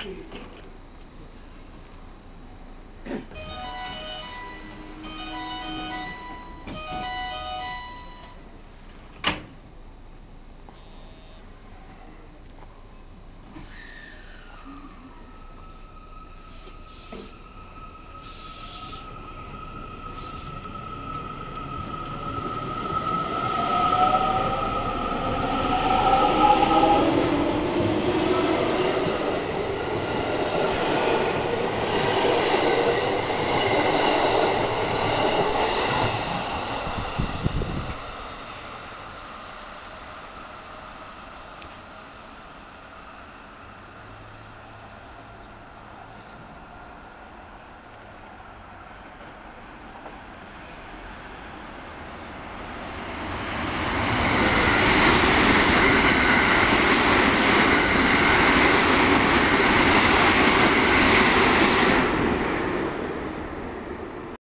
okay